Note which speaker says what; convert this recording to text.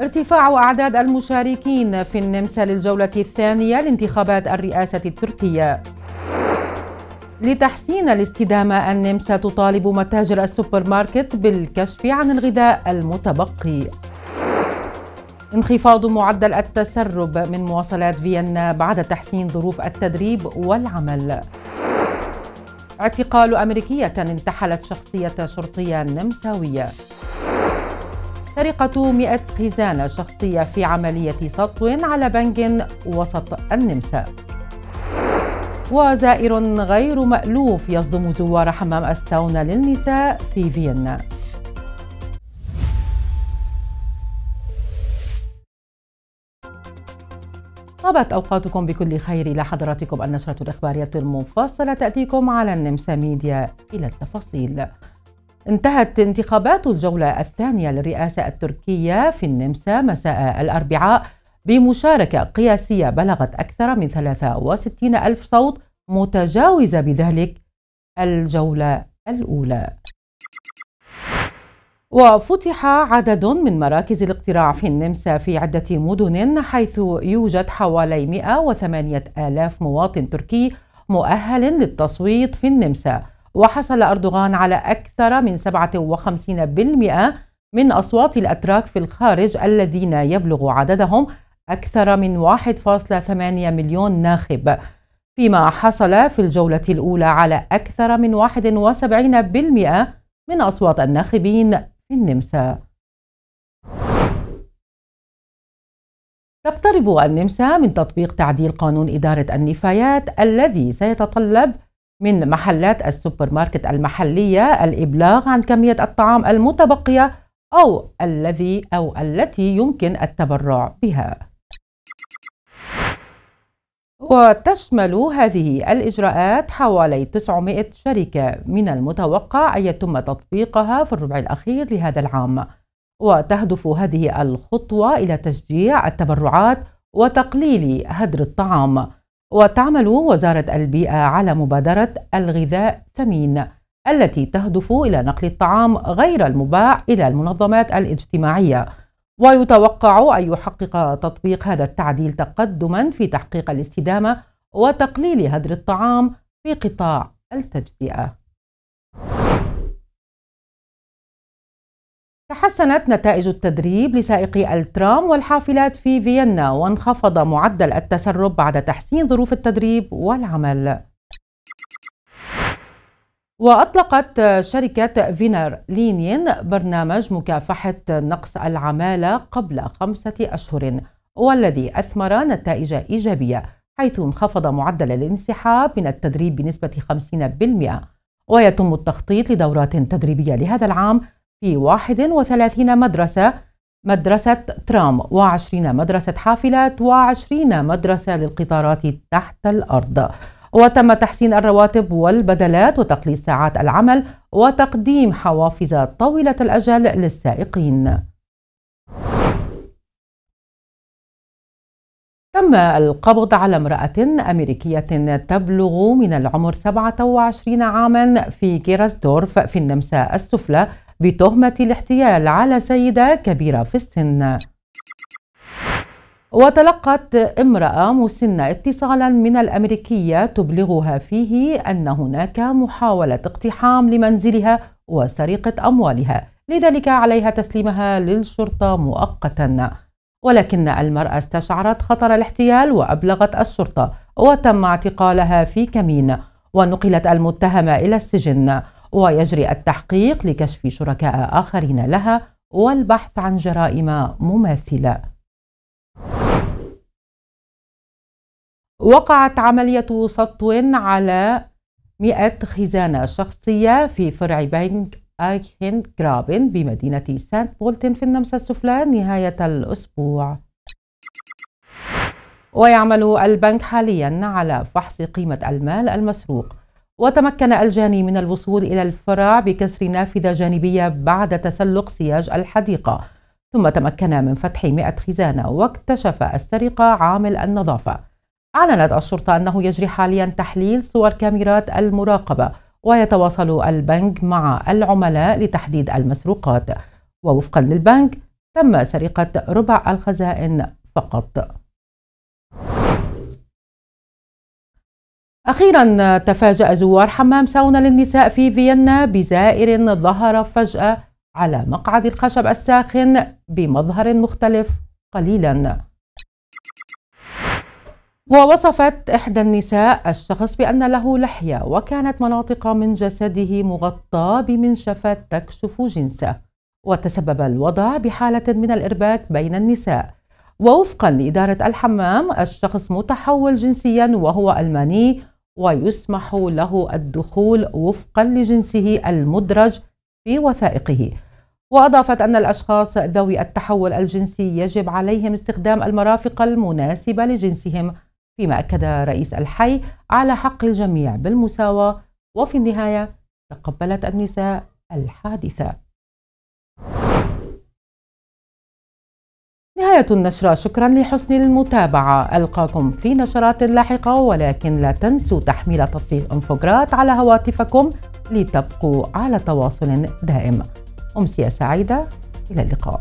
Speaker 1: ارتفاع أعداد المشاركين في النمسا للجولة الثانية لانتخابات الرئاسة التركية. لتحسين الاستدامة النمسا تطالب متاجر السوبر ماركت بالكشف عن الغذاء المتبقي. انخفاض معدل التسرب من مواصلات فيينا بعد تحسين ظروف التدريب والعمل. اعتقال أمريكية انتحلت شخصية شرطية نمساوية. سرقة 100 خزانة شخصية في عملية سطو على بنك وسط النمسا. وزائر غير مألوف يصدم زوار حمام الساونا للنساء في فيينا. طابت أوقاتكم بكل خير إلى حضراتكم النشرة الإخبارية المفصلة. تأتيكم على النمسا ميديا إلى التفاصيل. انتهت انتخابات الجولة الثانية للرئاسة التركية في النمسا مساء الأربعاء بمشاركة قياسية بلغت أكثر من 63 ألف صوت متجاوزة بذلك الجولة الأولى. وفتح عدد من مراكز الاقتراع في النمسا في عدة مدن حيث يوجد حوالي 108 آلاف مواطن تركي مؤهل للتصويت في النمسا. وحصل أردوغان على أكثر من 57% من أصوات الأتراك في الخارج الذين يبلغ عددهم أكثر من 1.8 مليون ناخب. فيما حصل في الجولة الأولى على أكثر من 71% من أصوات الناخبين في النمسا. تقترب النمسا من تطبيق تعديل قانون إدارة النفايات الذي سيتطلب من محلات السوبر ماركت المحلية الإبلاغ عن كمية الطعام المتبقية أو الذي أو التي يمكن التبرع بها. وتشمل هذه الإجراءات حوالي 900 شركة. من المتوقع أن يتم تطبيقها في الربع الأخير لهذا العام. وتهدف هذه الخطوة إلى تشجيع التبرعات وتقليل هدر الطعام. وتعمل وزارة البيئة على مبادرة الغذاء ثمين التي تهدف إلى نقل الطعام غير المباع إلى المنظمات الاجتماعية ويتوقع أن يحقق تطبيق هذا التعديل تقدما في تحقيق الاستدامة وتقليل هدر الطعام في قطاع التجزئة. تحسنت نتائج التدريب لسائقي الترام والحافلات في فيينا وانخفض معدل التسرب بعد تحسين ظروف التدريب والعمل. وأطلقت شركة فينر لينين برنامج مكافحة نقص العمالة قبل خمسة أشهر والذي أثمر نتائج إيجابية حيث انخفض معدل الانسحاب من التدريب بنسبة 50% ويتم التخطيط لدورات تدريبية لهذا العام في 31 مدرسة مدرسة ترام و20 مدرسة حافلات و20 مدرسة للقطارات تحت الأرض وتم تحسين الرواتب والبدلات وتقليل ساعات العمل وتقديم حوافز طويلة الأجل للسائقين. تم القبض على امرأة أمريكية تبلغ من العمر 27 عاما في كيراسدورف في النمسا السفلى بتهمة الاحتيال على سيدة كبيرة في السن. وتلقت امرأة مسنة اتصالا من الأمريكية تبلغها فيه أن هناك محاولة اقتحام لمنزلها وسرقة أموالها. لذلك عليها تسليمها للشرطة مؤقتا. ولكن المرأة استشعرت خطر الاحتيال وأبلغت الشرطة وتم اعتقالها في كمين ونقلت المتهمة إلى السجن. ويجري التحقيق لكشف شركاء آخرين لها والبحث عن جرائم مماثلة. وقعت عملية سطو على 100 خزانة شخصية في فرع بنك آيكن جرابن بمدينة سانت بولتن في النمسا السفلى نهاية الأسبوع. ويعمل البنك حاليا على فحص قيمة المال المسروق. وتمكن الجاني من الوصول إلى الفرع بكسر نافذة جانبية بعد تسلق سياج الحديقة. ثم تمكن من فتح 100 خزانة واكتشف السرقة عامل النظافة. أعلنت الشرطة أنه يجري حاليا تحليل صور كاميرات المراقبة ويتواصل البنك مع العملاء لتحديد المسروقات. ووفقا للبنك تم سرقة ربع الخزائن فقط. أخيرا تفاجأ زوار حمام ساونا للنساء في فيينا بزائر ظهر فجأة على مقعد الخشب الساخن بمظهر مختلف قليلا. ووصفت إحدى النساء الشخص بأن له لحية وكانت مناطق من جسده مغطاة بمنشفة تكشف جنسه وتسبب الوضع بحالة من الإرباك بين النساء. ووفقا لإدارة الحمام الشخص متحول جنسيا وهو ألماني ويسمح له الدخول وفقا لجنسه المدرج في وثائقه. وأضافت أن الأشخاص ذوي التحول الجنسي يجب عليهم استخدام المرافق المناسبة لجنسهم فيما أكد رئيس الحي على حق الجميع بالمساواة. وفي النهاية تقبلت النساء الحادثة. نهاية النشرة شكرا لحسن المتابعة. ألقاكم في نشرات لاحقة ولكن لا تنسوا تحميل تطبيق انفوجرات على هواتفكم لتبقوا على تواصل دائم. أمسية سعيدة إلى اللقاء.